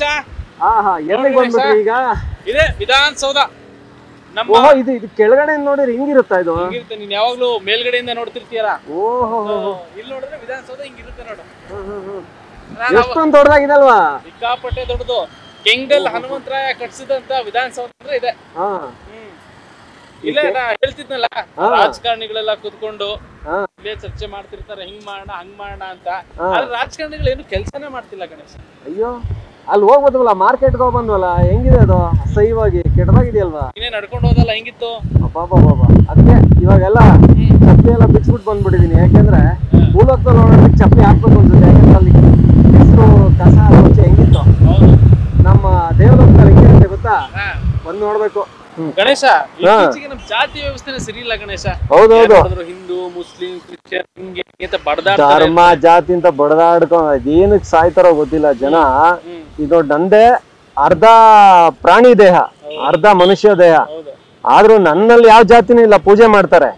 ಗಣೇಶ ಹಾ ಹಾ ಎಲ್ಲಿಗೆ ಬಂದ್ಬಿಟ್ರಿ ಈಗ? ಇದೆ ವಿಧಾನಸೌಧ. ನಮ್ಮ ಓಹೋ ಇದು ಇದು ಕೆಳಗಡೆ ನೋಡಿದ್ರೆ ಹಿಂಗಿರುತ್ತಾ ಇದು? ಹಿಂಗಿರುತ್ತೆ ನೀನ್ ಯಾವಾಗ್ಲೂ ಮೇಲ್ಗಡೆಯಿಂದ ನೋಡ್ತಿರ್ತೀಯಲ್ಲ? ಓಹೋ ಇಲ್ಲಿ ನೋಡಿದ್ರೆ ವಿಧಾನಸೌಧ ಹಿಂಗಿರುತ್ತೆ ನೋಡು. ಎಷ್ಟೊಂದು ದೊಡ್ಡದಾಗಿದಲ್ವಾ? ಸಿಕ್ಕಾಪಟ್ಟೆ ದೊಡ್ಡದು. ಕೆಂಗಲ್ ಹನುಮಂತರಾಯ ಕಟ್ಸಿದಂತ ವಿಧಾನಸೌಧ ಅಂದ್ರೆ ಇದೆ. ಇಲ್ಲ ಹೇಳ್ತಿದ್ನಲ್ಲ. ರಾಜಕಾರಣಿಗಳೆಲ್ಲ ಕುತ್ಕೊಂಡು ಇಲ್ಲೇ ಚರ್ಚೆ ಮಾಡ್ತಿರ್ತಾರೆ ಹಿಂಗ್ ಮಾಡೋಣ ಹಂಗ್ ಮಾಡೋಣ ಅಂತ. ಆದ್ರೆ ರಾಜಕಾರಣಿಗಳು ಏನು ಕೆಲಸನೇ ಮಾಡ್ತಿಲ್ಲ ಗಣೇಶ. ಅಯ್ಯೋ. ಅಲ್ಲಿ ಹೋಗ್ಬೋದಲ್ಲ ಮಾರ್ಕೆಟ್ಗೆ ಹೋಗಿ ಬಂದ್ವಲ್ಲ ಹೆಂಗಿದೆ ಅದು? ಅಸಹ್ಯವಾಗಿ ಕೆಟ್ಟದಾಗಿದೆಯಲ್ವಾ? ನೀನೇ ನಡ್ಕೊಂಡು ಹೋದಲ್ಲ ಹೆಂಗಿತ್ತು? ಅಬ್ಬಬ್ಬಬ್ಬ ಅದಕ್ಕೆ ಇವಾಗೆಲ್ಲ ಚಪ್ಪಲಿ ಎಲ್ಲ ಬಿಚ್ಬಿಟ್ಟು ಬಂದ್ಬಿಟ್ಟಿದೀನಿ. ಯಾಕೆಂದ್ರೆ ಭೂಲೋಕದಲ್ಲಿ ನೋಡೋದಕ್ಕೆ ಚಪ್ಪಲಿ ಹಾಕ್ಬೇಕು ಅನ್ಸುತ್ತೆ. ಯಾಕಂದ್ರೆ ಅಲ್ಲಿ ಹೆಸರು ಕಸ ರುಚಿ ಹೆಂಗಿತ್ತು. ನಮ್ಮ ದೇವಲೋಕದಲ್ಲಿ ಹೆಂಗಿರುತ್ತೆ ಗೊತ್ತಾ? ಬಂದು ನೋಡ್ಬೇಕು. ಗಣೇಶ ನಮ್ ಜಾತಿ ವ್ಯವಸ್ಥೆನೇ ಸರಿ ಇಲ್ಲ ಗಣೇಶ. ಹೌದೌದು ಹೌದು. ಹಿಂದೂ ಮುಸ್ಲಿಂ ಕ್ರಿಶ್ಚಿಯನ್ ಹಿಂಗೆ ಅಂತ ಬಡದಾಡ್ತಾರೆ. ಧರ್ಮ ಜಾತಿ ಅಂತ ಬಡದಾಡ್ಕೊಂಡ್ ಅದೇನಕ್ ಸಾಯ್ತಾರೋ ಗೊತ್ತಿಲ್ಲ ಜನ. ಇದು ನಂದೇ ಅರ್ಧ ಪ್ರಾಣಿ ದೇಹ ಅರ್ಧ ಮನುಷ್ಯ ದೇಹ. ಆದ್ರೂ ನನ್ನಲ್ಲಿ ಯಾವ ಜಾತಿನೂ ಇಲ್ಲ ಪೂಜೆ ಮಾಡ್ತಾರೆ.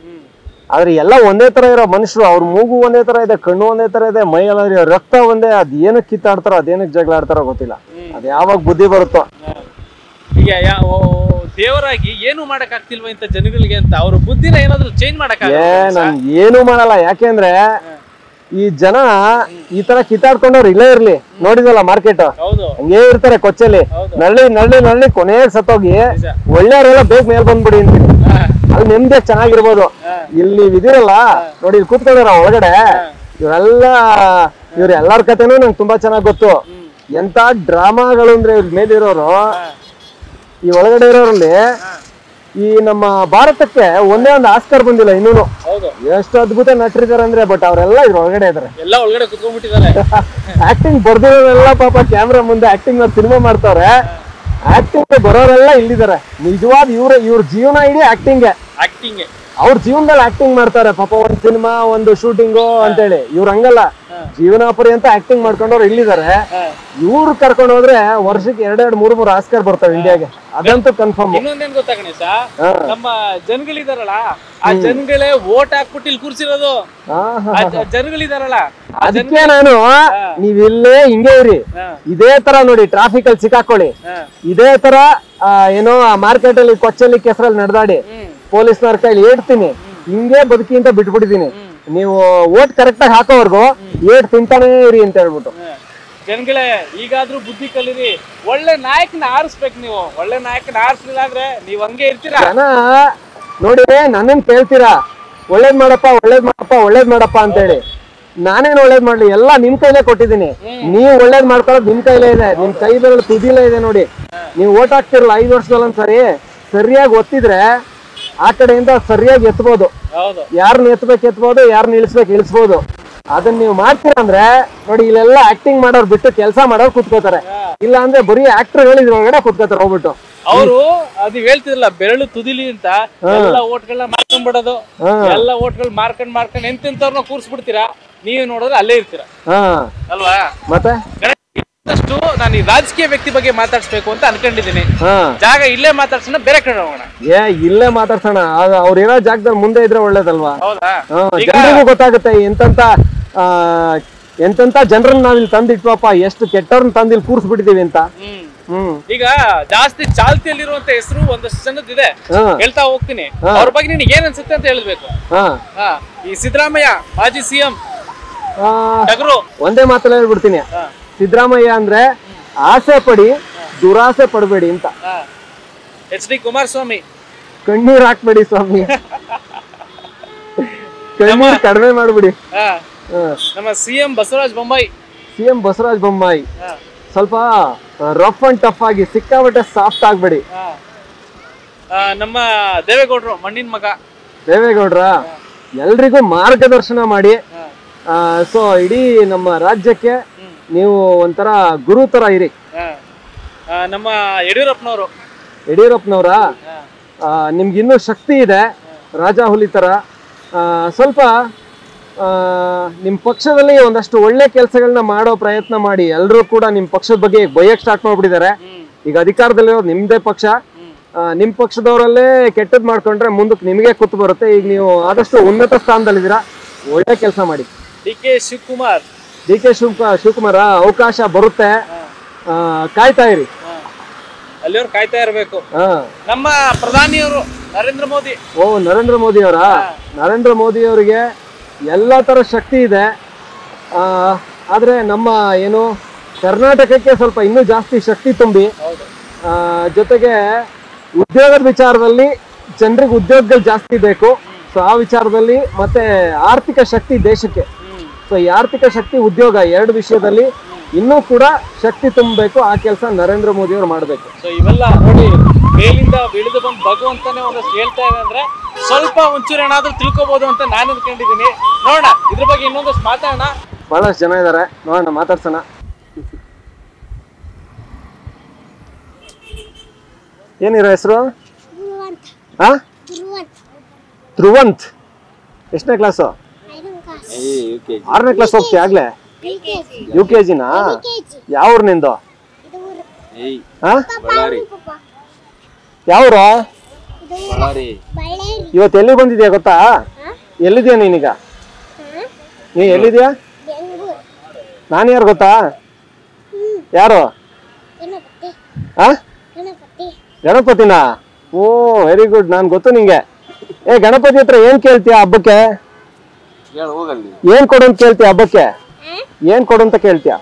ಆದ್ರೆ ಎಲ್ಲ ಒಂದೇ ತರ ಇರೋ ಮನುಷ್ಯರು ಅವ್ರ ಮೂಗು ಒಂದೇ ತರ ಇದೆ ಕಣ್ಣು ಒಂದೇ ತರ ಇದೆ ಮೈ ಎಲ್ಲ ರಕ್ತ ಒಂದೇ ಅದ್ ಏನಕ್ಕೆ ಕಿತ್ತಾಡ್ತಾರೋ ಅದೇನಕ್ಕೆ ಜಗಳ ಆಡ್ತಾರೋ ಗೊತ್ತಿಲ್ಲ. ಅದ್ ಯಾವಾಗ ಬುದ್ಧಿ ಬರುತ್ತೋ. ಈಗ ದೇವರಾಗಿ ಏನು ಮಾಡಕ್ ಆಗ್ತಿಲ್ವಾ ಇಂತ ಜನಗಳಿಗೆ ಅಂತ ಅವ್ರ ಬುದ್ಧಿನ ಏನಾದ್ರು ಚೇಂಜ್ ಮಾಡಕ್ ಏನು ಮಾಡಲ್ಲ. ಯಾಕೆಂದ್ರೆ ಈ ಜನ ಈ ತರ ಕಿತ್ತಾಡ್ಕೊಂಡವ್ರು ಇಲ್ಲೇ ಇರ್ಲಿ. ನೋಡಿದಲ್ಲ ಮಾರ್ಕೆಟ್ ಹಂಗೇ ಇರ್ತಾರೆ ಕೊಚ್ಚಲಿ. ನಳ್ಳಿ ನಳ್ಳಿ ನಳ್ಳಿ ಕೊನೆಗೆ ಸತ್ತೋಗಿ ಒಳ್ಳೆಯವರೆಲ್ಲ ಬೇಗ ಮೇಲ್ ಬಂದ್ಬಿಡಿ ಅಂತೀನಿ ಅದು ನೆಮ್ಮದಿ ಚೆನ್ನಾಗಿರ್ಬೋದು. ಇಲ್ಲಿ ಇದಿರಲ್ಲ ನೋಡಿ ಇಲ್ಲಿ ಕೂತ್ಕೊಂಡಾರ ಒಳಗಡೆ. ಇವರೆಲ್ಲ ಇವ್ರ ಎಲ್ಲಾರ ಕಥೆನೂ ನಂಗೆ ತುಂಬಾ ಚೆನ್ನಾಗಿ ಗೊತ್ತು. ಎಂತ ಡ್ರಾಮಾಗಳು ಅಂದ್ರೆ ಇವ್ರ ಮೇಲೆ ಇರೋರು ಈ ಒಳಗಡೆ ಇರೋರಲ್ಲಿ. ಈ ನಮ್ಮ ಭಾರತಕ್ಕೆ ಒಂದೇ ಒಂದು ಆಸ್ಕರ್ ಬಂದಿಲ್ಲ ಇನ್ನೂನು. ಎಷ್ಟು ಅದ್ಭುತ ನಟರಿದ್ದಾರೆ ಅಂದ್ರೆ ಬಟ್ ಅವರೆಲ್ಲ ಇದ್ರ ಒಳಗಡೆ ಇದಾರೆ. ಎಲ್ಲ ಒಳಗಡೆ ಕುತ್ಕೊಂಡ್ಬಿಟ್ಟಿದ್ದಾರೆ. ಆಕ್ಟಿಂಗ್ ಬರ್ದಿರೋರೆಲ್ಲ ಪಾಪ ಕ್ಯಾಮ್ರಾ ಮುಂದೆ ಆಕ್ಟಿಂಗ್ ಸಿನಿಮಾ ಮಾಡ್ತಾವ್ರೆ. ಆಕ್ಟಿಂಗ್ ಬರೋರೆಲ್ಲ ಇಲ್ಲಿದ್ದಾರೆ. ನಿಜವಾದ ಇವ್ರ ಇವ್ರ ಜೀವನ ಇಡೀ ಆಕ್ಟಿಂಗ್ ಆಕ್ಟಿಂಗ್ ಅವ್ರ ಜೀವನದಲ್ಲಿ ಆಕ್ಟಿಂಗ್ ಮಾಡ್ತಾರೆ. ಪಾಪ ಒಂದ್ ಸಿನಿಮಾ ಒಂದು ಶೂಟಿಂಗು ಅಂತೇಳಿ. ಇವ್ರ ಹಂಗಲ್ಲ. ಜೀವನ ಅಂತ ಆಕ್ಟಿಂಗ್ ಮಾಡ್ಕೊಂಡವ್ರು ಇಲ್ಲಿದ್ದಾರೆ. ಇವ್ರು ಕರ್ಕೊಂಡು ಹೋದ್ರೆ ವರ್ಷಕ್ಕೆ ಎರಡೆರಡು ಮೂರ್ ಮೂರು ಆಸ್ಕರ್ ಬರ್ತಾವೆ ಇಂಡಿಯಾಗೆ. ಅದಂತೂ ಕನ್ಫರ್ಮ್ ಇನ್ನೊಂದೇನ್ ಗೊತ್ತಾ ಗಣೇಶ? ನಮ್ಮ ಜನಗಳಿದಾರಲ್ಲ ಆ ಜನಗಳೇ ಓಟ್ ಹಾಕ್ಬಿಟ್ಟು ಇಲ್ಲಿ ಕೂರ್ಸಿರೋದು. ಜನಗಳಿದಾರಲ್ಲ ಅದಕ್ಕೆ ನಾನು ನೀವ್ ಇಲ್ಲೇ ಹಿಂಗೆ ಇರಿ. ಇದೇ ತರ ನೋಡಿ ಟ್ರಾಫಿಕ್ ಅಲ್ಲಿ ಸಿಕ್ಕಾಕೊಳ್ಳಿ. ಇದೇ ತರ ಏನೋ ಆ ಮಾರ್ಕೆಟ್ ಅಲ್ಲಿ ಕೊಚ್ಚಲ್ಲಿ ಕೆಸರಲ್ಲಿ ನಡೆದಾಡಿ ಪೊಲೀಸ್ನವ್ರ ಕೈಲಿ ಏಡ್ತೀನಿ. ಹಿಂಗೆ ಬದುಕಿ ಅಂತ ಬಿಟ್ಬಿಟ್ಟಿದೀನಿ ನೀವು ಓಟ್ ಕರೆಕ್ಟ್ ಆಗಿ ಹಾಕೋವರ್ಗು ಏಟ್ ತಿಂತಾನೇ ಇರಿ ಅಂತ ಹೇಳ್ಬಿಟ್ಟು. ಜನಗಳೇ ಈಗಾದ್ರೂ ಬುದ್ಧಿ ಕಲೀರಿ. ಒಳ್ಳೆ ನಾಯಕನ ಆರಿಸ್ಬೇಕು ನೀವು. ಒಳ್ಳೆ ನಾಯಕನ ಆರಿಸ್ಲಿಲ್ಲ ಅಂದ್ರೆ ನೀವ್ ಹಂಗೆ ಇರ್ತೀರಾ? ಜನ ನೋಡಿ ನನ್ನನ್ ಕೇಳ್ತೀರಾ? ಒಳ್ಳೇದ್ ಮಾಡಪ್ಪ ಒಳ್ಳೇದ್ ಮಾಡಪ್ಪ ಒಳ್ಳೇದ್ ಮಾಡಪ್ಪ ಅಂತ ಹೇಳಿ ನಾನೇನು ಒಳ್ಳೇದ್ ಮಾಡ್ಲಿ? ಎಲ್ಲ ನಿಮ್ ಕೈಲೇ ಕೊಟ್ಟಿದ್ದೀನಿ. ನೀವ್ ಒಳ್ಳೇದ್ ಮಾಡ್ಕೊಳ್ಳೋದು ನಿಮ್ ಕೈಲೇ ಇದೆ. ನಿಮ್ ಕೈ ಬೆರಳು ತುದಿಲೇ ಇದೆ ನೋಡಿ. ನೀವು ಓಟ್ ಹಾಕ್ತಿರಲ್ಲ ಐದು ವರ್ಷದಲ್ಲಿ ಸರಿ ಸರಿಯಾಗಿ ಒತ್ತಿದ್ರೆ ಆ ಕಡೆಯಿಂದ ಸರಿಯಾಗಿ ಎತ್ಬೋದು. ಹೌದು. ಯಾರನ್ನ ಎತ್ಬೇಕು ಎತ್ಬೋದು ಯಾರನ್ನ ಇಳಿಸ್ಬೇಕು ಇಳಿಸ್ಬೋದು. ಅದನ್ನ ನೀವು ಮಾಡ್ತೀರಾ ಅಂದ್ರೆ ನೋಡಿ ಇಲ್ಲೆಲ್ಲ ಆಕ್ಟಿಂಗ್ ಮಾಡೋರು ಬಿಟ್ಟು ಕೆಲಸ ಮಾಡೋರು ಕುತ್ಕೋತಾರೆ. ಇಲ್ಲ ಅಂದ್ರೆ ಬರೀ ಹೇಳಿದ್ರ ಒಳಗಡೆ ಕುತ್ಕೋತಾರೆ ಹೋಗ್ಬಿಟ್ಟು. ಅವರು ಅದು ಹೇಳ್ತಿದ್ರಲ್ಲ ಬೆರಳು ತುದಿಲಿ ಅಂತ ಎಲ್ಲ ಓಟ್ಗಳನ್ನ ಮಾರ್ಕೊಂಡ್ಬಿಡೋದು ಬಿಡೋದು ಎಲ್ಲ ಓಟ್ಗಳು ಮಾರ್ಕೊಂಡ್ ಮಾರ್ಕೊಂಡ್ ಎಂತೆಂತವ್ರನ್ನ ಕೂರ್ಸ್ಬಿಡ್ತೀರಾ? ನೀವು ನೋಡಿದ್ರೆ ಅಲ್ಲೇ ಇರ್ತೀರಾ. ಹಾ. ಅಲ್ವಾ? ಮತ್ತೆ? ಅಷ್ಟು ನಾನು ಈ ರಾಜಕೀಯ ವ್ಯಕ್ತಿ ಬಗ್ಗೆ ಮಾತಾಡ್ಸ್ಬೇಕು ಅಂತ ಅನ್ಕೊಂಡಿದ್ದೀನಿ. ಹಾ. ಜಾಗ ಇಲ್ಲೇ ಮಾತಾಡ್ಸೋಣ ಬೇರೆ ಕಡೆ ಹೋಗೋಣ. ಏ ಇಲ್ಲೇ ಮಾತಾಡ್ಸೋಣ. ಆಗ ಅವ್ರ ಇರೋ ಜಾಗದಲ್ಲಿ ಮುಂದೆ ಇದ್ರೆ ಒಳ್ಳೇದಲ್ವಾ? ಹೌದಾ? ಹಾ, ಈಗ ಜನರಿಗೂ ಗೊತ್ತಾಗುತ್ತೆ ಎಂತೆಂತ ಆ ಎಂತೆಂತ ಜನರನ್ನ ನಾವಿಲ್ಲಿ ತಂದಿಟ್ವಪ್ಪ ಎಷ್ಟು ಕೆಟ್ಟವ್ರನ್ನ ಕೂರ್ಸ್ ಕೂರ್ಸ್ಬಿಟ್ಟಿದೀವಿ ಅಂತ. ಹ್ಮ್. ಹ್ಮ್. ಈಗ ಜಾಸ್ತಿ ಚಾಲ್ತಿಯಲ್ಲಿರುವಂತ ಹೆಸರು ಒಂದಷ್ಟು ಜನದಿದೆ ಹಾ. ಹೇಳ್ತಾ ಹೋಗ್ತೀನಿ. ಅವ್ರ ಬಗ್ಗೆ ನಿನಗೆ ಏನ್ ಅನ್ಸುತ್ತೆ ಅಂತ ಹೇಳ್ಬೇಕು. ಹಾ. ಹಾ. ಈ ಸಿದ್ದರಾಮಯ್ಯ ಮಾಜಿ ಸಿಎಂ ಆ, ಟಗರು. ಒಂದೇ ಮಾತಲ್ಲಿ ಹೇಳ್ಬಿಡ್ತೀನಿ. ಹಾ. ಸಿದ್ದರಾಮಯ್ಯ ಅಂದ್ರೆ ಆಸೆ ಪಡಿ ದುರಾಸೆ ಪಡಬೇಡಿ ಅಂತ. H D Kumaraswamy. ಕಣ್ಣೀರ್ ಹಾಕ್ಬೇಡಿ ಸ್ವಾಮಿ. ಕಣ್ಣೀರ್ ಕಡಿಮೆ ಮಾಡ್ಬಿಡಿ. ಹಾ. ನಮ್ಮ ಸಿಎಂ ಬಸವರಾಜ್ ಬೊಮ್ಮಾಯಿ. ಸಿಎಂ ಬಸವರಾಜ ಬೊಮ್ಮಾಯಿ. ಸ್ವಲ್ಪ ರಫ್ ಅಂಡ್ ಟಫ್ ಆಗಿ ಸಿಕ್ಕಾಬಟ್ಟೆ ಸಾಫ್ಟ್ ಆಗ್ಬೇಡಿ. ನಮ್ಮ ದೇವೇಗೌಡರು ಮಣ್ಣಿನ ಮಗ. ದೇವೇಗೌಡ್ರ ಎಲ್ರಿಗೂ ಮಾರ್ಗದರ್ಶನ ಮಾಡಿ. ಸೊ ಇಡೀ ನಮ್ಮ ರಾಜ್ಯಕ್ಕೆ ನೀವು ಒಂಥರ ಗುರು ತರ ಇರಿ. ನಮ್ಮ ಯಡಿಯೂರಪ್ಪನವರು. ಯಡಿಯೂರಪ್ಪನವರ? ನಿಮ್ಗೆ ಇನ್ನೂ ಶಕ್ತಿ ಇದೆ ರಾಜಾ ಹುಲಿ ಥರ ಸ್ವಲ್ಪ ನಿಮ್ಮ ಪಕ್ಷದಲ್ಲಿ ಒಂದಷ್ಟು ಒಳ್ಳೆ ಕೆಲಸಗಳನ್ನ ಮಾಡೋ ಪ್ರಯತ್ನ ಮಾಡಿ ಎಲ್ಲರೂ ಕೂಡ ನಿಮ್ಮ ಪಕ್ಷದ ಬಗ್ಗೆ ಬಯ್ಯಕ್ಕೆ ಸ್ಟಾರ್ಟ್ ಮಾಡಿಬಿಟ್ಟಿದ್ದಾರೆ. ಈಗ ಅಧಿಕಾರದಲ್ಲಿರೋದು ನಿಮ್ಮದೇ ಪಕ್ಷ. ನಿಮ್ಮ ಪಕ್ಷದವರಲ್ಲೇ ಕೆಟ್ಟದ್ದು ಮಾಡ್ಕೊಂಡ್ರೆ ಮುಂದಕ್ಕೆ ನಿಮಗೆ ಕೂತು ಬರುತ್ತೆ. ಈಗ ನೀವು ಆದಷ್ಟು ಉನ್ನತ ಸ್ಥಾನದಲ್ಲಿದ್ದೀರಾ ಒಳ್ಳೆ ಕೆಲಸ ಮಾಡಿ. D K Shivakumar. D K Shiva Shivakumara ಅವಕಾಶ ಬರುತ್ತೆ. ಕಾಯ್ತಾ ಇರಿ. ಅಲ್ಲಿಯವ್ರು ಕಾಯ್ತಾ ಇರಬೇಕು. ನಮ್ಮ ಪ್ರಧಾನಿಯವರು ನರೇಂದ್ರ ಮೋದಿ. ಓ ನರೇಂದ್ರ ಮೋದಿ ಅವರ ನರೇಂದ್ರ ಮೋದಿ ಅವರಿಗೆ ಎಲ್ಲ ಥರ ಶಕ್ತಿ ಇದೆ. ಆದ್ರೆ ನಮ್ಮ ಏನು ಕರ್ನಾಟಕಕ್ಕೆ ಸ್ವಲ್ಪ ಇನ್ನೂ ಜಾಸ್ತಿ ಶಕ್ತಿ ತುಂಬಿ ಜೊತೆಗೆ ಉದ್ಯೋಗದ ವಿಚಾರದಲ್ಲಿ ಜನರಿಗೆ ಉದ್ಯೋಗಗಳು ಜಾಸ್ತಿ ಬೇಕು. ಸೊ ಆ ವಿಚಾರದಲ್ಲಿ ಮತ್ತೆ ಆರ್ಥಿಕ ಶಕ್ತಿ ದೇಶಕ್ಕೆ. ಸೊ ಈ ಆರ್ಥಿಕ ಶಕ್ತಿ ಉದ್ಯೋಗ ಎರಡು ವಿಷಯದಲ್ಲಿ ಇನ್ನೂ ಕೂಡ ಶಕ್ತಿ ತುಂಬಬೇಕು ಆ ಕೆಲಸ ನರೇಂದ್ರ ಮೋದಿ ಅವರು ಮಾಡಬೇಕು. ಸೊ ಇವೆಲ್ಲ ನೋಡಿ ಮೇಲಿಂದ ಬೆಳೆದು ಬಂದು ಭಗವಂತನೇ ಒಂದಷ್ಟು ಹೇಳ್ತಾ ಇದೆ ಅಂದ್ರೆ ಸ್ವಲ್ಪ ಒಂಚೂರು ಏನಾದ್ರೂ ತಿಳ್ಕೊಬಹುದು ಅಂತ ನಾನು ಅನ್ಕೊಂಡಿದ್ದೀನಿ ನೋಡೋಣ ಇದ್ರ ಬಗ್ಗೆ ಇನ್ನೊಂದಷ್ಟು ಮಾತಾಡೋಣ. ಬಹಳಷ್ಟು ಜನ ಇದ್ದಾರೆ ನೋಡೋಣ ಮಾತಾಡ್ಸೋಣ. ಏನಿರೋ ಹೆಸರು? ಧ್ರುವಂತ್. ಹಾ ಧ್ರುವಂತ್. ಎಷ್ಟನೇ ಕ್ಲಾಸ್ ಆರನೇ ಕ್ಲಾಸ್ ಹೋಗ್ತೀಯ ಆಗ್ಲೇ? ಯು ಕೆ ಜಿನ ಯಾವ ಊರು. ನಿಂದು ಇವತ್ ಊರು. ಇವತ್ತು ಎಲ್ಲಿ ಬಂದಿದ್ಯಾ ಗೊತ್ತಾ? ಎಲ್ಲಿದ್ಯಾ ನೀನೀಗ? ನೀ ಎಲ್ಲಿದ್ಯಾ? ನಾನು ಯಾರು ಗೊತ್ತಾ? ಯಾರು? ಗಣಪತಿ. ಆ? ಗಣಪತಿ. ಗಣಪತಿನಾ? ಓ ವೆರಿ ಗುಡ್ ನಾನು ಗೊತ್ತು ನಿಂಗೆ. ಏ ಗಣಪತಿ ಹತ್ರ ಏನ್ ಕೇಳ್ತೀಯ ಹಬ್ಬಕ್ಕೆ? ಏನ್ ಕೊಡು ಅಂತ ಕೇಳ್ತೀಯ ಹಬ್ಬಕ್ಕೆ? ಏನ್ ಕೊಡು ಅಂತ ಕೇಳ್ತೀಯ?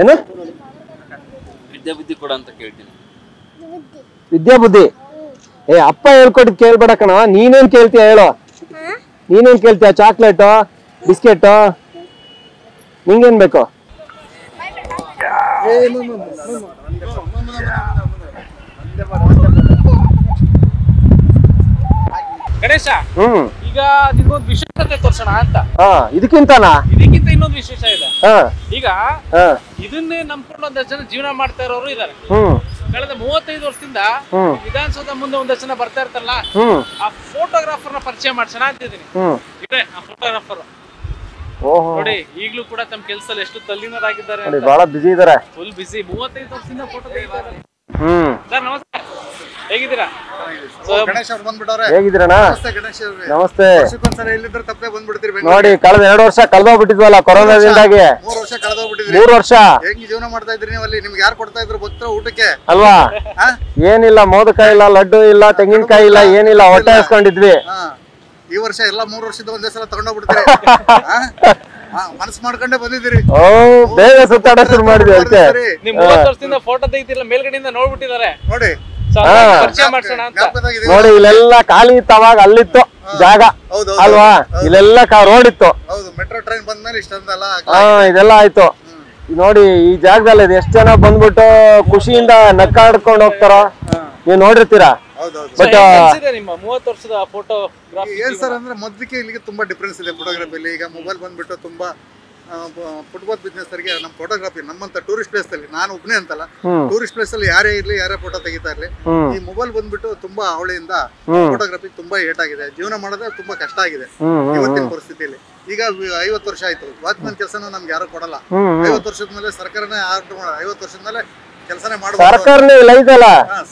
ಏನು? ವಿದ್ಯಾ ಬುದ್ಧಿ ಕೊಡು ಅಂತ ಕೇಳ್ತೀನಿ. ಬುದ್ಧಿ. ವಿದ್ಯಾ ಬುದ್ಧಿ? ಏ ಅಪ್ಪ ಹೇಳ್ಕೊಟ್ಟಿದ್ ಕೇಳ್ಬೇಡ ಕಣ. ನೀನೇನ್ ಕೇಳ್ತೀಯ ಹೇಳು. ಹಾ? ನೀನೇನ್ ಕೇಳ್ತೀಯ? Chocolate biscuit? ನಿಂಗೇನ್ ಬೇಕು? ಗಣೇಶ ಹ್ಮ್. ಈಗ ನಿಮ್ಗೊಂದು ವಿಶೇಷತೆ ತೋರ್ಸೋಣ ಅಂತ. ಹಾ ಇದಕ್ಕಿಂತನಾ? ಇದಕ್ಕಿಂತ ಇನ್ನೊಂದು ವಿಶೇಷ ಇದೆ. ಹಾ. ಈಗ ಹಾ. ಇದನ್ನೇ ನಂಬ್ಕೊಂಡು ಒಂದಷ್ಟು ಜನ ಜೀವನ ಮಾಡ್ತಾ ಇರೋರು ಇದಾರೆ. ಹ್ಮ್. ಕಳೆದ ಮೂವತ್ತೈದು ವರ್ಷದಿಂದ ಹ್ಮ್. ವಿಧಾನಸೌಧ ಮುಂದೆ ಒಂದಷ್ಟು ಜನ ಬರ್ತಾ ಇರ್ತಾರಲ್ಲ ಹ್ಮ್. ಆ ಫೋಟೋಗ್ರಾಫರ್ನ ಪರಿಚಯ ಮಾಡ್ಸೋಣ ಅಂತಿದ್ದೀನಿ. ಹ್ಮ್. ಇದೆ ಆ ಫೋಟೋಗ್ರಾಫರ್ ನೋಡಿ ಈಗಲೂ ಕೂಡ ತಮ್ಮ ಕೆಲಸದಲ್ಲಿ ಎಷ್ಟು ತಲ್ಲೀನರಾಗಿದ್ದಾರೆ ನೋಡಿ ಬಹಳ ಬಿಸಿ ಇದಾರೆ. ಫುಲ್ ಬಿಸಿ ಮೂವತ್ತೈದು ವರ್ಷದಿಂದ ಫೋಟೋ ತೆಗಿತಾರೆ ಹ್ಮ್. ಸರ್ ನಮಸ್ತೆ. ಹೇಗಿದ್ದೀರಾ? ಹೇಗಿದ್ದೀರಣ್ಣ? ನಮಸ್ತೆ ನೋಡಿ ಕಳೆದ ಎರಡು ವರ್ಷ ಕಳ್ದೋಗ್ಬಿಟ್ಟಿದ್ವಲ್ಲ ಕೊರೋನಾದಿಂದಾಗಿ. ಮೂರ್ ವರ್ಷ ಕಳೆದೋಗ್ಬಿಟ್ಟಿದ್ರಿ. ಮೂರ್ ವರ್ಷ. ಹೆಂಗ್ ಜೀವನ ಮಾಡ್ತಾ ಇದ್ರಿ ನೀವು ಅಲ್ಲಿ ನಿಮ್ಗೆ ಯಾರು ಕೊಡ್ತಾ ಇದ್ರು ಭಕ್ತರ ಊಟಕ್ಕೆ? ಅಲ್ವಾ? ಏನಿಲ್ಲ ಮೋದಕಾಯಿ ಇಲ್ಲ ಲಡ್ಡು ಇಲ್ಲ ತೆಂಗಿನಕಾಯಿ ಇಲ್ಲ ಏನಿಲ್ಲ ಹೊಟ್ಟೆ ಹಸ್ಕೊಂಡಿದ್ವಿ. ಹಾ. ಈ ವರ್ಷ ಎಲ್ಲಾ ಮೂರ್ ವರ್ಷದ ಒಂದೇ ಸಲ ತಗೊಂಡೋಗ್ಬಿಡ್ತೀರಿ. ಮನಸ್ ಮಾಡ್ಕೊಂಡೇ ಬಂದಿದ್ದೀರಿ. ಓ ಬೇಗ ಸುತ್ತಾಡ ಶುರು ಮಾಡಿದ್ವಿ ಅದಕ್ಕೆ? ಮೂವತ್ತು ವರ್ಷದಿಂದ ಫೋಟೋ ತೆಗಿತಿಲ್ಲ ಮೇಲ್ಗಡೆಯಿಂದ ನೋಡ್ಬಿಟ್ಟಿದ್ದಾರೆ. ನೋಡಿ. ನೋಡಿ ಇಲ್ಲೆಲ್ಲ ಖಾಲಿ ಇತ್ತವಾಗ ಅಲ್ಲಿತ್ತು ಜಾಗ. ಹೌದು ಹೌದು. ಅಲ್ವಾ? ಇಲ್ಲೆಲ್ಲ ರೋಡ್ ಇತ್ತು. ಹೌದು ಮೆಟ್ರೋ ಟ್ರೈನ್ ಬಂದ್ಮೇಲೆ ಇಷ್ಟೊಂದಲ್ಲ ಹಾ ಇದೆಲ್ಲ ಆಯ್ತು. ನೋಡಿ ಈ ಜಾಗದಲ್ಲಿ ಇದು ಎಷ್ಟು ಜನ ಬಂದ್ಬಿಟ್ಟು ಖುಷಿಯಿಂದ ನಕ್ಕಾಡ್ಕೊಂಡು ಹೋಗ್ತಾರ? ನೀವು ನೋಡಿರ್ತೀರಾ? ಬಟ್ ನಿಮ್ಮ ಮೂವತ್ತು ವರ್ಷದ ಫೋಟೋಗ್ರಾಫಿ ಏನ್ ಸರ್ ಅಂದ್ರೆ ಮೊದಲಿಗೆ ಇಲ್ಲಿಗೆ ತುಂಬಾ ಡಿಫ್ರೆನ್ಸ್ ಇದೆ ಫೋಟೋಗ್ರಫಿಲಿ ಈಗ ಮೊಬೈಲ್ ಬಂದ್ಬಿಟ್ಟು ತುಂಬಾ ಫುಟ್ಬಾಲ್ ಬಿಸ್ನೆಸ್ ಅವರಿಗೆ ನಮ್ಮ ಫೋಟೋಗ್ರಫಿ ನಮ್ಮಂತ ಟೂರಿಸ್ಟ್ ಪ್ಲೇಸ್ ಅಲ್ಲಿ ನಾನು ಒಬ್ಬನೇ ಅಂತಲ್ಲ. ಟೂರಿಸ್ಟ್ ಪ್ಲೇಸ್ ಅಲ್ಲಿ ಯಾರೇ ಇರ್ಲಿ ಯಾರೇ ಫೋಟೋ ತೆಗಿತಾ ಇರ್ಲಿ ಈ ಮೊಬೈಲ್ ಬಂದ್ಬಿಟ್ಟು ತುಂಬಾ ಅವಳಿಯಿಂದ ಫೋಟೋಗ್ರಫಿ ತುಂಬಾ ಏಟ್ ಆಗಿದೆ. ಜೀವನ ಮಾಡೋದೇ ತುಂಬಾ ಕಷ್ಟ ಆಗಿದೆ ಇವತ್ತಿನ ಪರಿಸ್ಥಿತಿಯಲ್ಲಿ. ಈಗ ಐವತ್ತು ವರ್ಷ ಆಯ್ತು. ವಾಚ್ಮನ್ ಕೆಲಸನ ನಮ್ಗೆ ಯಾರು ಕೊಡಲ್ಲ. ಐವತ್ತು ವರ್ಷದ ಮೇಲೆ ಸರ್ಕಾರನೇ ಆರ್ಡರ್ ಮಾಡ ಐವತ್ತು ವರ್ಷದ ಮೇಲೆ ಕೆಲಸನೇ ಮಾಡ ಸರ್ಕಾರನೇ ಇಲ್ಲ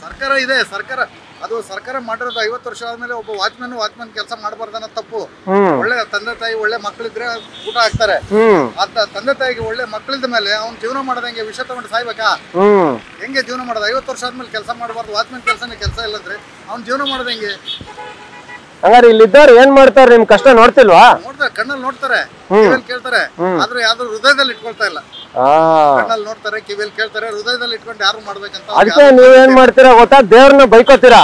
ಸರ್ಕಾರ ಇದೆ ಸರ್ಕಾರ ಅದು ಸರ್ಕಾರ ಮಾಡಿರೋದು ಐವತ್ತು ವರ್ಷ ಆದ್ಮೇಲೆ ಒಬ್ಬ ವಾಚ್ಮನ್ ವಾಚ್ಮನ್ ಕೆಲಸ ಮಾಡಬಾರ್ದನ್ನೋ ತಪ್ಪು. ಒಳ್ಳೆ ತಂದೆ ತಾಯಿ ಒಳ್ಳೆ ಮಕ್ಕಳಿದ್ರೆ ಊಟ ಹಾಕ್ತಾರೆ. ಆತ ತಂದೆ ತಾಯಿಗೆ ಒಳ್ಳೆ ಮಕ್ಕಳಿದ ಮೇಲೆ ಅವ್ನ್ ಜೀವನ ಮಾಡದಂಗೆ ವಿಷ ತಗೊಂಡು ಸಾಯ್ಬೇಕಾ? ಹೆಂಗೆ ಜೀವನ ಮಾಡೋದು? ಐವತ್ತು ವರ್ಷ ಆದ್ಮೇಲೆ ಕೆಲಸ ಮಾಡಬಾರ್ದು ವಾಚ್ಮನ್ ಕೆಲಸನೇ ಕೆಲಸ ಇಲ್ಲಂದ್ರೆ ಅವ್ನ್ ಜೀವನ ಮಾಡೋದು ಹೆಂಗೆ ಇಲ್ಲಿ ಇಲ್ಲಿದ್ದವ್ರು ಏನ್ ಮಾಡ್ತಾರೆ? ನಿಮ್ ಕಷ್ಟ ನೋಡ್ತಿಲ್ವಾ? ನೋಡ್ತಾರೆ ಕಣ್ಣಲ್ಲಿ ನೋಡ್ತಾರೆ. ಕಿವಿಯಲ್ಲಿ ಕೇಳ್ತಾರೆ. ಆದ್ರೆ ಯಾವ್ದು ಹೃದಯದಲ್ಲಿ ಇಟ್ಕೊಳ್ತಾ ಇಲ್ಲ. ಕಣ್ಣಲ್ಲಿ ನೋಡ್ತಾರೆ ಕಿವಿಯಲ್ಲಿ ಕೇಳ್ತಾರೆ ಹೃದಯದಲ್ಲಿ ಇಟ್ಕೊಂಡು ಯಾರು ಮಾಡ್ಬೇಕಂತ ಅದಕ್ಕೆ ನೀವೇನ್ ಮಾಡ್ತೀರಾ ಗೊತ್ತಾ? ದೇವ್ರನ್ನ ಬೈಕೋತೀರಾ.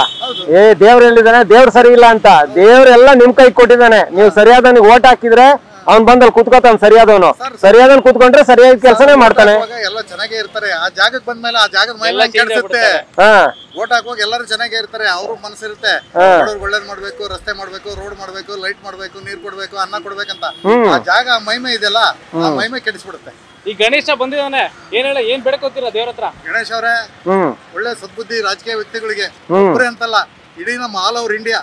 ಏ ದೇವ್ರ ಹೇಳಿದಾನೆ ದೇವ್ರ ಸರಿ ಇಲ್ಲ ಅಂತ. ದೇವ್ರೆಲ್ಲ ನಿಮ್ ಕೈ ಕೊಟ್ಟಿದ್ದಾನೆ. ನೀವು ಸರಿಯಾದ ಓಟ್ ಹಾಕಿದ್ರೆ ಅವ್ನ್ ಬಂದಲ್ಲಿ ಕೂತ್ಕೋತಾನ ಸರಿಯಾದವನು. ಸರಿಯಾದನ್ ಕೂತ್ಕೊಂಡ್ರೆ ಸರಿಯಾದ ಕೆಲಸನೇ ಮಾಡ್ತಾನೆ. ಎಲ್ಲ ಚೆನ್ನಾಗೇ ಇರ್ತಾರೆ. ಆ ಜಾಗಕ್ಕೆ ಬಂದ್ಮೇಲೆ ಆ ಜಾಗದ ಎಲ್ಲ ಮೈಲ ಕೆಡ್ಸುತ್ತೆ. ಹಾ. ಓಟ್ ಹಾಕುವಾಗ ಎಲ್ಲರೂ ಚೆನ್ನಾಗೇ ಇರ್ತಾರೆ. ಅವ್ರ ಮನಸ್ಸಿರುತ್ತೆ. ಒಳ್ಳೇದ್ ಮಾಡ್ಬೇಕು ರಸ್ತೆ ಮಾಡ್ಬೇಕು ರೋಡ್ ಮಾಡ್ಬೇಕು ಲೈಟ್ ಮಾಡ್ಬೇಕು ನೀರ್ ಕೊಡ್ಬೇಕು ಅನ್ನ ಕೊಡ್ಬೇಕಂತ. ಆ ಜಾಗ ಮಹಿಮೆ ಇದೆಯಲ್ಲ ಆ ಮಹಿಮೆ ಕೆಡಿಸ್ಬಿಡುತ್ತೆ. ಈ ಗಣೇಶ ಬಂದಿದಾನೆ ಏನ್ ಹೇಳ ಏನ್ ಬೇಡ್ಕೋತೀರಾ ದೇವ್ರ ಹತ್ರ? ಗಣೇಶ್ ಅವರೇ ಒಳ್ಳೆ ಸದ್ಬುದ್ಧಿ ರಾಜಕೀಯ ವ್ಯಕ್ತಿಗಳಿಗೆ. ಒಬ್ಬರೇ ಅಂತಲ್ಲ. ಇಡೀ ನಮ್ಮ ಆಲ್ ಓವರ್ ಇಂಡಿಯಾ.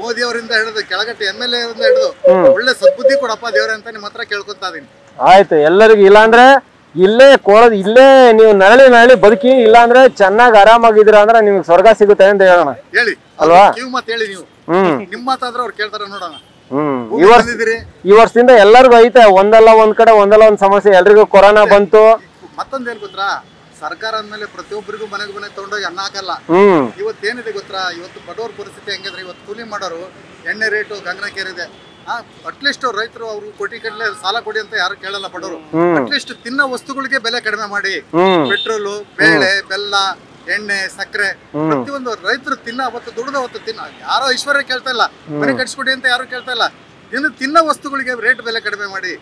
ಮೋದಿ ಅವರಿಂದ ಹಿಡಿದು ಕೆಳಗಟ್ಟೆ ಎಂ ಎಲ್ ಎ ಹಿಡಿದು ಒಳ್ಳೆ ಸದ್ಬುದ್ಧಿ ಕೊಡಪ್ಪ ದೇವ್ರೆ ಅಂತ ನಿಮ್ಮ ಹತ್ರ ಕೇಳ್ಕೊಂತ ಇದೀನಿ. ಆಯ್ತು ಎಲ್ಲರಿಗೂ ಇಲ್ಲಾಂದ್ರೆ ಇಲ್ಲೇ ಕೊಳದ್ ಇಲ್ಲೇ ನೀವು ನರಳಿ ನರಳಿ ಬದುಕಿ ಇಲ್ಲ ಅಂದ್ರೆ ಚೆನ್ನಾಗಿ ಆರಾಮಾಗಿದ್ದೀರಾ ಅಂದ್ರೆ ನಿಮ್ಗೆ ಸ್ವರ್ಗ ಸಿಗುತ್ತೆ ಅಂತ ಹೇಳೋಣ. ಹೇಳಿ ಅಲ್ವಾ? ನೀವು ಮತ್ತೆ ಹೇಳಿ ನೀವು. ಹ್ಮ್. ನಿಮ್ಮ ಮಾತಾದ್ರೆ ಅವ್ರು ಕೇಳ್ತಾರೆ ನೋಡೋಣ. ಹ್ಮ್. ಈ ವರ್ಷ ಈ ವರ್ಷದಿಂದ ಎಲ್ಲರಿಗೂ ಐತೆ ಒಂದಲ್ಲ ಒಂದ್ ಕಡೆ ಒಂದಲ್ಲ ಒಂದ್ ಸಮಸ್ಯೆ ಎಲ್ರಿಗೂ ಕೊರೋನಾ ಬಂತು. ಮತ್ತೊಂದ್ ಏನ್ ಗೊತ್ತಾ? ಸರ್ಕಾರ ಅಂದ್ಮೇಲೆ ಪ್ರತಿಯೊಬ್ಬರಿಗೂ ಮನೆಗೆ ಮನೆ ತಗೊಂಡೋಗಿ ಅನ್ನ ಹಾಕಲ್ಲ. ಇವತ್ತೇನಿದೆ ಗೊತ್ತಾ? ಇವತ್ತು ಬಡವರ ಪರಿಸ್ಥಿತಿ ಹೆಂಗಿದ್ರೆ ಇವತ್ತು ಕೂಲಿ ಮಾಡೋರು ಎಣ್ಣೆ ರೇಟು ಕೇರಿದೆ. ಅಟ್ಲೀಸ್ಟ್ ರೈತರು ಅವರು ಕೋಟಿ ಕಡಲೆ ಸಾಲ ಕೊಡಿ ಅಂತ ಯಾರು ಕೇಳಲ್ಲ ಬಡವರು. ಅಟ್ಲೀಸ್ಟ್ ತಿನ್ನೋ ವಸ್ತುಗಳಿಗೆ ಬೆಲೆ ಕಡಿಮೆ ಮಾಡಿ. ಪೆಟ್ರೋಲು ಬೇಳೆ ಬೆಲ್ಲ ಎಣ್ಣೆ ಸಕ್ಕರೆ. ಪ್ರತಿಯೊಂದು ರೈತರು ತಿನ್ನ ಅವತ್ತು ದುಡ್ದು ಅವತ್ತು ತಿನ್ನ. ಯಾರೋ ಐಶ್ವರ್ಯ ಕೇಳ್ತಾ ಇಲ್ಲ. ಮನೆ ಕಟ್ಸ್ಕೊಡಿ ಅಂತ ಯಾರು ಕೇಳ್ತಾ ಇಲ್ಲ. ಇನ್ನು ತಿನ್ನೋ ವಸ್ತುಗಳಿಗೆ ರೇಟ್ ಬೆಲೆ ಕಡಿಮೆ ಮಾಡಿ.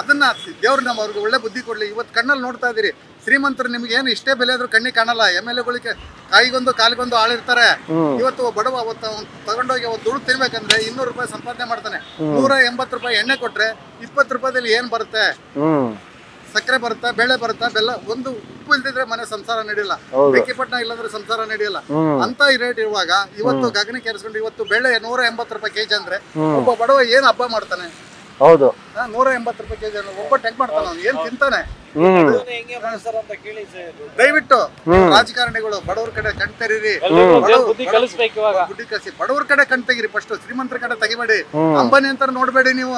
ಅದನ್ನ ದೇವ್ರು ನಮ್ಮ ಅವ್ರಿಗೆ ಒಳ್ಳೆ ಬುದ್ಧಿ ಕೊಡ್ಲಿ. ಇವತ್ತು ಕಣ್ಣಲ್ಲಿ ನೋಡ್ತಾ ಇದೀರಿ ಶ್ರೀಮಂತರು ನಿಮ್ಗೆ ಏನು ಇಷ್ಟೇ ಬೆಲೆ ಆದ್ರೂ ಕಣ್ಣಿಗೆ ಕಾಣಲ್ಲ. ಎಂ ಎಲ್ ಎಗಳಿಗೆ ಕಾಯಿಗೊಂದು ಕಾಲಿಗೊಂದು ಆಳಿರ್ತಾರೆ. ಇವತ್ತು ಬಡವ ಅವತ್ತು ತಗೊಂಡೋಗಿ ಅವತ್ತು ದುಡ್ಡು ತಿನ್ಬೇಕಂದ್ರೆ ಇನ್ನೂರು ರೂಪಾಯಿ ಸಂಪಾದನೆ ಮಾಡ್ತಾನೆ. ನೂರ ಎಂಬತ್ತು ರೂಪಾಯಿ ಎಣ್ಣೆ ಕೊಟ್ರೆ ಇಪ್ಪತ್ತು ರೂಪಾಯಿದಲ್ಲಿ ಏನ್ ಬರುತ್ತೆ? ಸಕ್ಕರೆ ಬರುತ್ತಾ ಬೇಳೆ ಬರುತ್ತಾ ಬೆಲ್ಲ ಒಂದು ಉಪ್ಪು ಇಲ್ದಿದ್ರೆ ಮನೆ ಸಂಸಾರ ನಡೆಯಲ್ಲ. ಬೆಕ್ಕಿಪಟ್ಟಣ ಇಲ್ಲಂದ್ರೆ ಸಂಸಾರ ನಡೆಯಲ್ಲ. ಅಂತ ಈ ರೇಟ್ ಇರುವಾಗ ಇವತ್ತು ಗಗನಕ್ಕೆ ಏರಿಸ್ಕೊಂಡು ಇವತ್ತು ಬೆಳೆ ನೂರ ಎಂಬತ್ತು ರೂಪಾಯಿ ಕೆಜಿ ಅಂದ್ರೆ ಒಬ್ಬ ಬಡವ ಏನ್ ಹಬ್ಬ ಮಾಡ್ತಾನೆ? ಹೌದು. ನೂರ ಎಂಬತ್ತು ರೂಪಾಯಿ ಕೆಜಿ ಒಬ್ಬ ಟೆಕ್ ಮಾಡ್ತಾನೆ ಅವ್ನು. ಏನ್ ತಿಂತಾನೆ? ಹ್ಮ್. ಹೆಂಗೆ ಮಾಡ್ತಾರ ಅಂತ ಕೇಳಿ ದಯವಿಟ್ಟು ರಾಜಕಾರಣಿಗಳು ಬಡವ್ರ ಕಡೆ ಕಣ್ ತೆರೀರಿ. ಬುದ್ಧಿ ಕಲಿಸ್ಬೇಕು ಇವಾಗ. ಬುದ್ಧಿ ಕಲಿಸಿ. ಬಡವ್ರ ಕಡೆ ಕಣ್ ತೆಗಿರಿ ಫಸ್ಟ್ ಶ್ರೀಮಂತರ ಕಡೆ ತೆಗಿಬೇಡಿ. ಅಂಬಾನಿ ಅಂತ ನೋಡ್ಬೇಡಿ ನೀವು.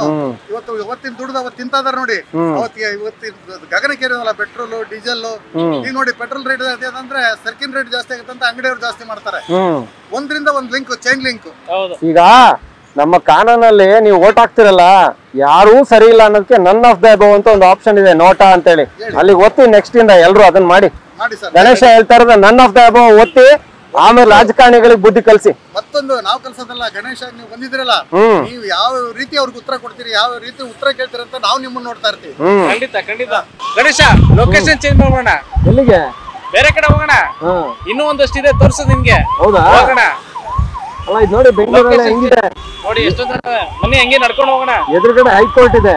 ಇವತ್ತು ಇವತ್ತಿನ ದುಡ್ದು ಅವತ್ತು ತಿಂತಾದಾರ ನೋಡಿ. ಅವತ್ತಿಗೆ ಇವತ್ತಿನ ಗಗನಕ್ಕೇರಿದಲ್ಲ ಪೆಟ್ರೋಲ್ ಡೀಸೆಲ್ ಈಗ ನೋಡಿ ಪೆಟ್ರೋಲ್ ರೇಟ್ ಅಂದ್ರೆ ಸರ್ಕಿನ್ ರೇಟ್ ಜಾಸ್ತಿ ಆಗುತ್ತೆ ಅಂತ ಅಂಗಡಿಯವ್ರು ಜಾಸ್ತಿ ಮಾಡ್ತಾರೆ. ಒಂದ್ರಿಂದ ಒಂದ್ ಲಿಂಕ್ ಚೈನ್ ಲಿಂಕ್ ಹೌದು. ಈಗ ನಮ್ಮ ಕಾನೂನಲ್ಲಿ ನೀವು ಓಟ್ ಹಾಕ್ತಿರಲ್ಲ ಯಾರೂ ಸರಿ ಇಲ್ಲ ಅನ್ನೋದಕ್ಕೆ ನನ್ ಆಫ್ ದ ಅಬೋ ಅಂತ ಒಂದು ಆಪ್ಷನ್ ಇದೆ ನೋಟಾ ಅಂತೇಳಿ. ಅಲ್ಲಿಗೆ ಒತ್ತಿ ನೆಕ್ಸ್ಟ್ ಇಂದ ಎಲ್ರು ಅದನ್ನ ಮಾಡಿ. ಮಾಡಿ ಸರ್. ಗಣೇಶ ಹೇಳ್ತಾ ಇರೋದು ನನ್ ಆಫ್ ದ ಅಬೋ ಒತ್ತಿ ಆಮೇಲೆ ರಾಜಕಾರಣಿಗಳಿಗೆ ಬುದ್ಧಿ ಕಲಿಸಿ. ಮತ್ತೊಂದು ನಾವು ಕಲ್ಸೋದಲ್ಲ ಗಣೇಶ ನೀವು ಬಂದಿದ್ರಲ್ಲ ನೀವು ಯಾವ ರೀತಿ ಅವ್ರಿಗೆ ಉತ್ತರ ಕೊಡ್ತೀರಿ ಯಾವ ರೀತಿ ಉತ್ತರ ಕೇಳ್ತೀರಿ ಅಂತ ನಾವು ನಿಮ್ಮನ್ನ ನೋಡ್ತಾ ಇರ್ತೀವಿ. ಖಂಡಿತ ಖಂಡಿತ. ಗಣೇಶ ಲೊಕೇಶನ್ ಚೇಂಜ್ ಮಾಡೋಣ. ಎಲ್ಲಿಗೆ? ಬೇರೆ ಕಡೆ ಹೋಗೋಣ. ಇನ್ನೂ ಒಂದಷ್ಟು ಇದೆ ತೋರಿಸೋದು ನಿಮ್ಗೆ. ಹೌದಾ? ಹೋಗೋಣ. ಅಲ್ಲ ಇದು ನೋಡಿ ಬೆಂಗಳೂರಲ್ಲಿ ಹೆಂಗಿದೆ ನೋಡಿ ಎಷ್ಟೊಂದು ಮನೆ ಹಂಗೆ ನಡ್ಕೊಂಡು ಹೋಗೋಣ. ಎದುರುಗಡೆ ಹೈಕೋರ್ಟ್ ಇದೆ.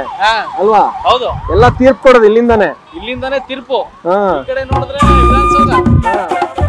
ಅಲ್ವಾ? ಹೌದು. ಎಲ್ಲ ತೀರ್ಪು ಕೊಡೋದು ಇಲ್ಲಿಂದಾನೆ. ಇಲ್ಲಿಂದಾನೆ ತೀರ್ಪು. ಹಾ. ಈ ಕಡೆ ನೋಡಿದ್ರೆ ವಿಧಾನಸೌಧ.